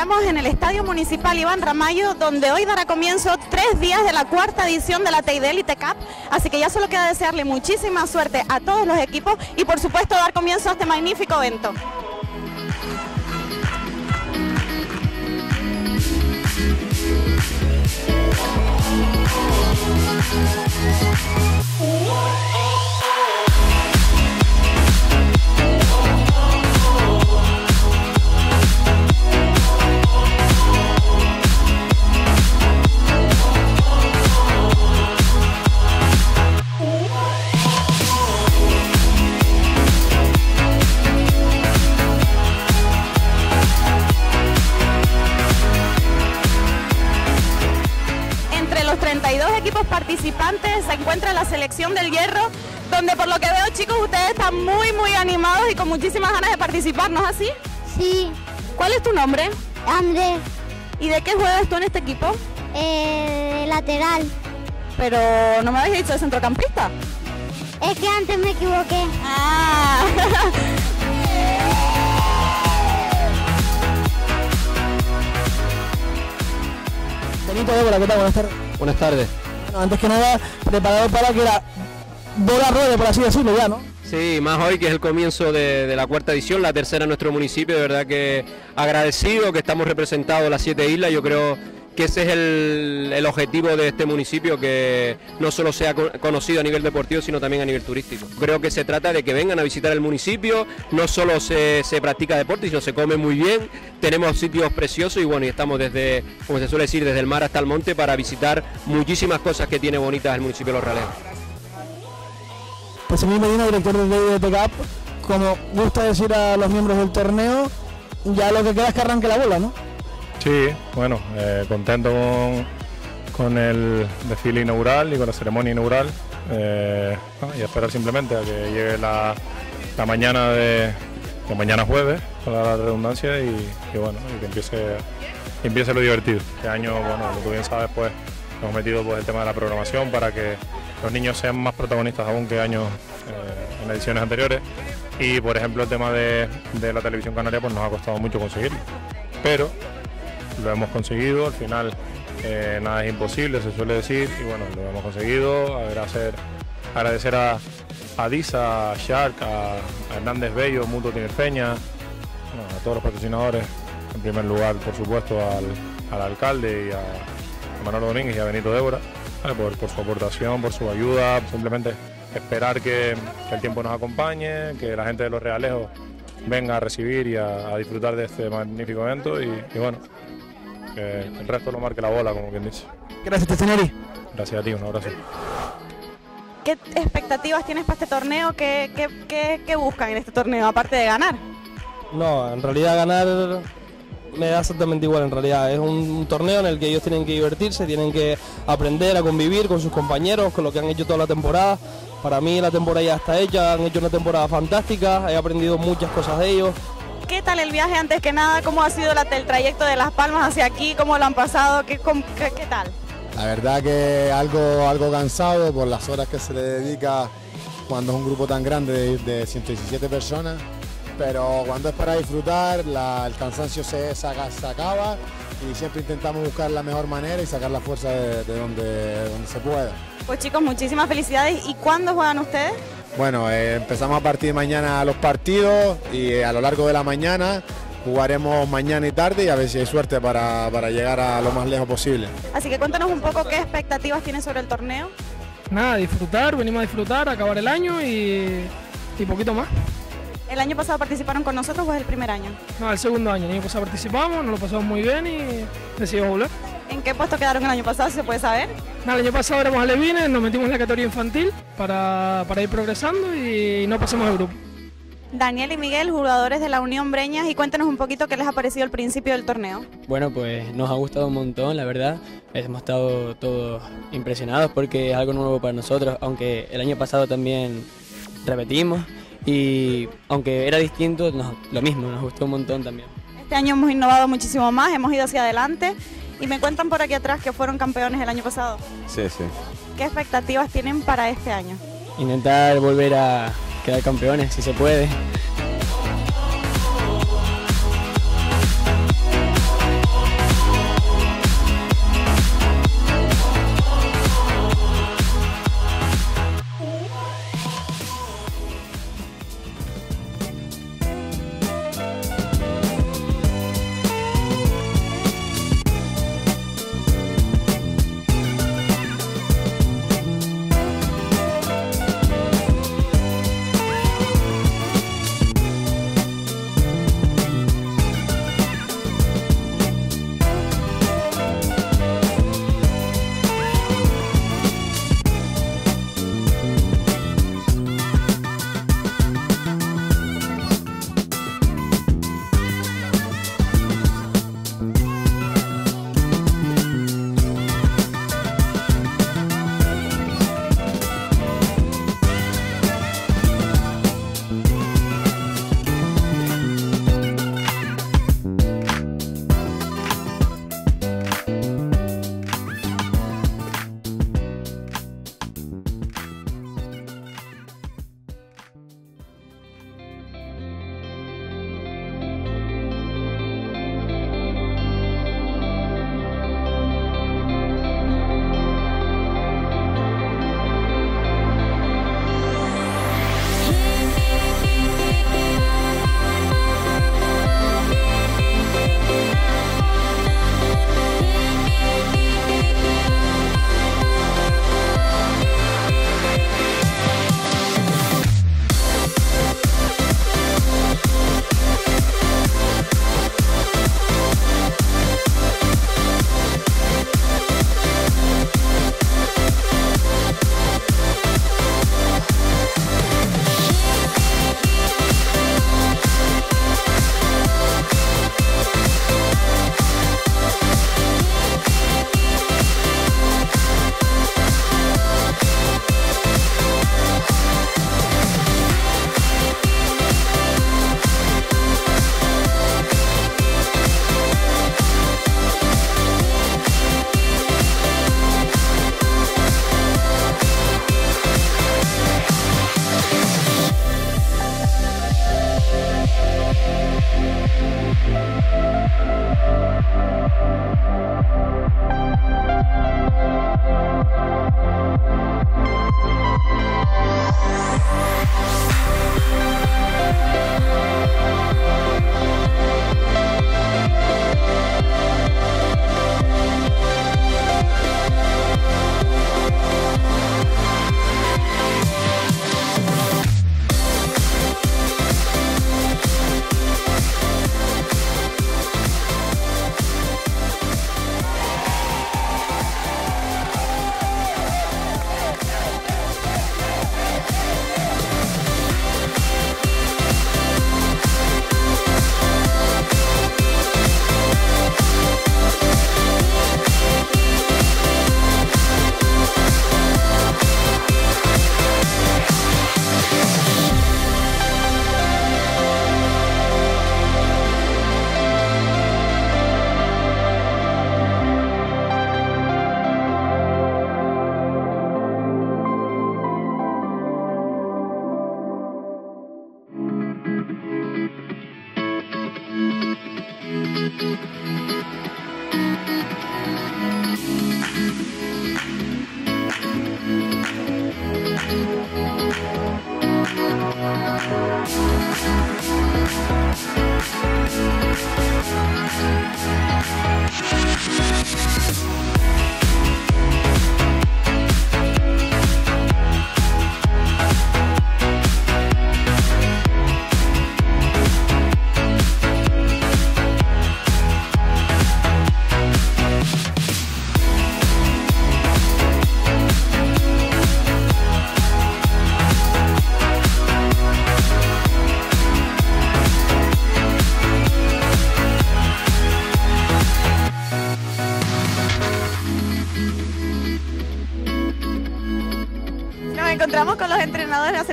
encontramos en el Estadio Municipal Iván Ramayo, donde hoy dará comienzo tres días de la cuarta edición de la Teide Elite Cup. Así que ya solo queda desearle muchísima suerte a todos los equipos y por supuesto dar comienzo a este magnífico evento. Participantes se encuentra la selección del hierro, donde por lo que veo chicos ustedes están muy muy animados y con muchísimas ganas de participar, ¿no es así? Sí, ¿Cuál es tu nombre? Andrés, ¿Y de qué juegas tú en este equipo? eh, lateral. Pero no me habéis dicho de centrocampista. Es que antes me equivoqué. Ah. Benito Débora, ¿qué tal? Buenas tardes. Buenas tardes. Bueno, antes que nada, preparado para que la bola ruede, por así decirlo, ya, ¿no? Sí, más hoy que es el comienzo de, de la cuarta edición, la tercera en nuestro municipio, de verdad que agradecido que estamos representados las siete islas, yo creo que ese es el, el objetivo de este municipio, que no solo sea co- conocido a nivel deportivo, sino también a nivel turístico. Creo que se trata de que vengan a visitar el municipio, no solo se, se practica deporte, sino se come muy bien, tenemos sitios preciosos y bueno, y estamos desde, como se suele decir, desde el mar hasta el monte para visitar muchísimas cosas que tiene bonitas el municipio de Los Realejos. Pues Emil Medina, director del DIDP Cup, como gusta decir a los miembros del torneo, ya lo que queda es que arranque la bola, ¿no? Sí, bueno, eh, contento con, con el desfile inaugural y con la ceremonia inaugural. eh, y esperar simplemente a que llegue la, la mañana de, de mañana jueves, para la redundancia, y, bueno, y que empiece, empiece lo divertido. Este año, bueno, como tú bien sabes, pues hemos metido pues, el tema de la programación para que los niños sean más protagonistas aún que años eh, en ediciones anteriores. Y por ejemplo el tema de, de la televisión canaria pues nos ha costado mucho conseguirlo. Pero lo hemos conseguido, al final eh, nada es imposible, se suele decir, y bueno, lo hemos conseguido, agradecer, agradecer a, a Disa, a Shark, a, Hernández Bello, Mundo Tinerfeña, bueno, a todos los patrocinadores, en primer lugar, por supuesto, al, al alcalde y a, a Manolo Domínguez y a Benito Débora, por, su aportación, por su ayuda, simplemente esperar que, que el tiempo nos acompañe, que la gente de los Realejos venga a recibir y a, disfrutar de este magnífico evento y bueno, que el resto lo marque la bola, como quien dice. Gracias, Testeneri. Gracias a ti, un abrazo. ¿Qué expectativas tienes para este torneo? ¿Qué, qué, qué- qué buscan en este torneo, aparte de ganar? No, en realidad ganar me da exactamente igual en realidad. Es un, un torneo en el que ellos tienen que divertirse, tienen que aprender a convivir con sus compañeros, con lo que han hecho toda la temporada. Para mí la temporada ya está hecha, han hecho una temporada fantástica, he aprendido muchas cosas de ellos. ¿Qué tal el viaje antes que nada? ¿Cómo ha sido el trayecto de Las Palmas hacia aquí? ¿Cómo lo han pasado? ¿Qué, tal? La verdad que algo, algo cansado por las horas que se le dedica cuando es un grupo tan grande de, de 117 personas, pero cuando es para disfrutar el cansancio se, saca- se acaba y siempre intentamos buscar la mejor manera y sacar la fuerza de, de donde, donde se pueda. Pues chicos, muchísimas felicidades. ¿Y cuándo juegan ustedes? Bueno, eh, empezamos a partir de mañana los partidos y eh, a lo largo de la mañana jugaremos mañana y tarde y a ver si hay suerte para, para llegar a lo más lejos posible. Así que cuéntanos un poco qué expectativas tienes sobre el torneo. Nada, disfrutar, venimos a disfrutar, acabar el año y, y poquito más. ¿El año pasado participaron con nosotros o es el primer año? No, el segundo año. El año pasado participamos, nos lo pasamos muy bien y decidimos volver. ¿En qué puesto quedaron el año pasado, si se puede saber? El año pasado éramos alevines, nos metimos en la categoría infantil para, para ir progresando y no pasamos el grupo. Daniel y Miguel, jugadores de la Unión Breñas, y cuéntenos un poquito qué les ha parecido el principio del torneo. Bueno, pues nos ha gustado un montón, la verdad. Hemos estado todos impresionados porque es algo nuevo para nosotros, aunque el año pasado también repetimos y aunque era distinto, nos- lo mismo, nos gustó un montón también. Este año hemos innovado muchísimo más, hemos ido hacia adelante. Y me cuentan por aquí atrás que fueron campeones el año pasado. Sí, sí. ¿Qué expectativas tienen para este año? Intentar volver a quedar campeones, si se puede.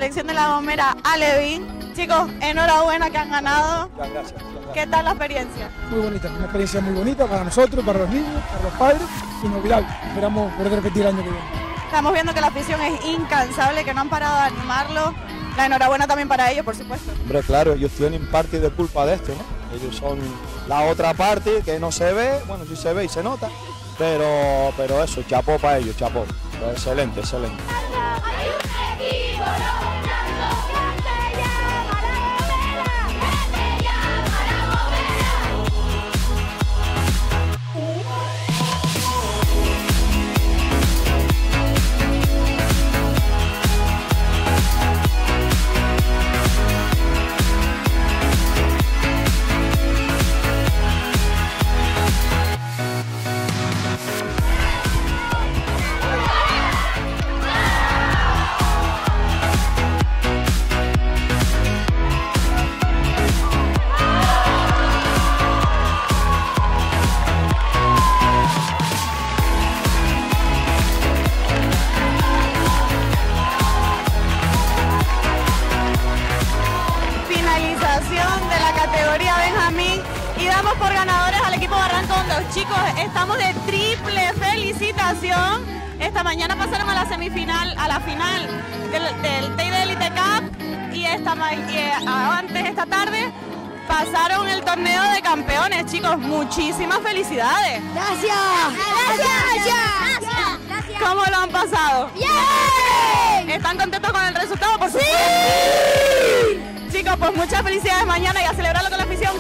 Selección de la Gomera, Alevín. Chicos, enhorabuena que han ganado. gracias. ¿Qué tal la experiencia? Muy bonita, una experiencia muy bonita para nosotros, para los niños, para los padres, inolvidable. Esperamos poder repetir el año que viene. Estamos viendo que la afición es incansable, que no han parado de animarlo. La enhorabuena también para ellos, por supuesto. Hombre, claro, ellos tienen parte de culpa de esto, ¿no? Ellos son la otra parte que no se ve, bueno, sí se ve y se nota, pero, pero eso, chapó para ellos, chapó. Excelente, excelente. Por ganadores al equipo Barranco Hondos. Chicos, estamos de triple felicitación. Esta mañana pasaron a la semifinal, a la final del, del de Elite Cup y, esta, y, eh, antes esta tarde pasaron el torneo de campeones. Chicos, muchísimas felicidades. Gracias. Gracias. Gracias. ¿Cómo lo han pasado? ¿Están contentos con el resultado? Por supuesto. Chicos, pues muchas felicidades mañana y a celebrarlo con la afición.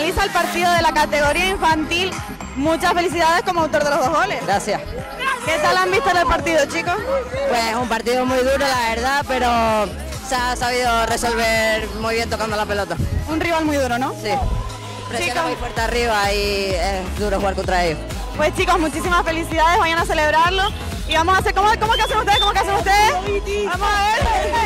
Finaliza el partido de la categoría infantil. Muchas felicidades como autor de los dos goles. Gracias. ¿Qué tal han visto en el partido, chicos? Pues un partido muy duro, la verdad, pero se ha sabido resolver muy bien tocando la pelota. Un rival muy duro, ¿no? Sí. Presiona muy fuerte arriba y es duro jugar contra ellos. Pues chicos, muchísimas felicidades, vayan a celebrarlo. Y vamos a hacer, ¿cómo, cómo que hacen ustedes? ¿Cómo que hacen ustedes? Vamos a Por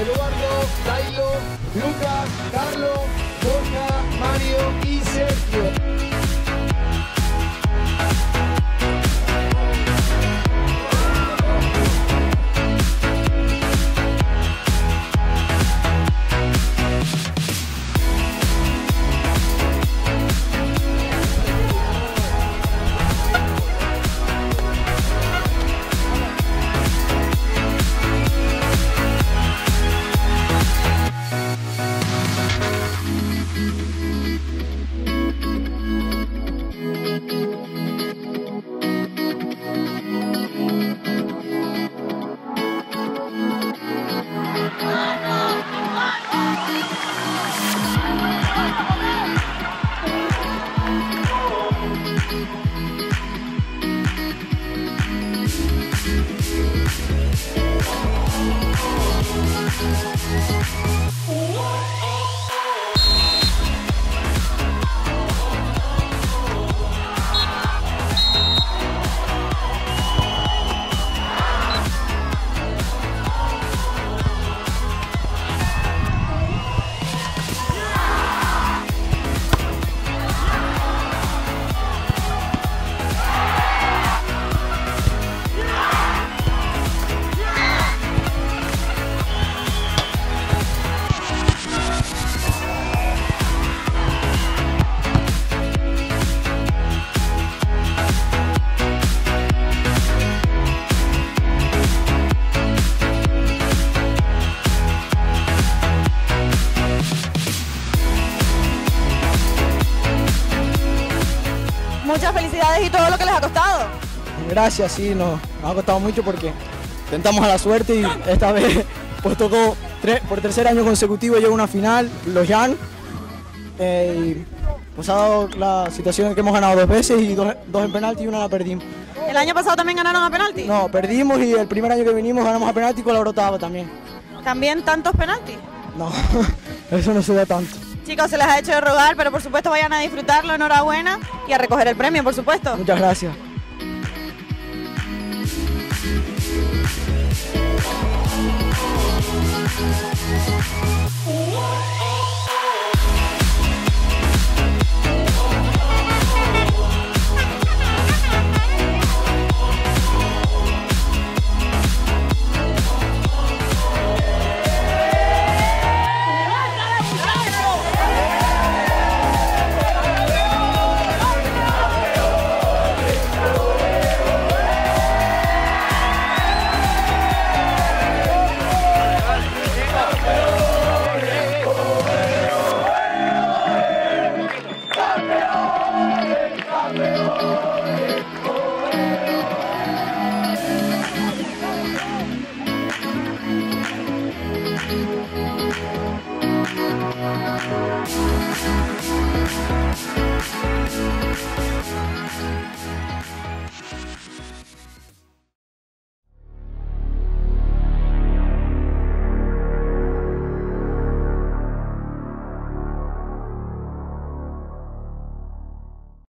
Eduardo, Tailo, Lucas, Carlos, Gracias, sí, nos, nos ha costado mucho porque tentamos a la suerte y esta vez pues tocó tre- por tercer año consecutivo llego a una final, los Jan. eh, y pues ha dado la situación en que hemos ganado dos veces y dos, dos en penalti y una la perdimos. ¿El año pasado también ganaron a penalti? No, perdimos y el primer año que vinimos ganamos a penalti con la brotaba también. ¿También tantos penaltis? No, eso no se da tanto. Chicos, se les ha hecho de rogar, pero por supuesto vayan a disfrutarlo, enhorabuena y a recoger el premio, por supuesto. Muchas gracias. Whoa.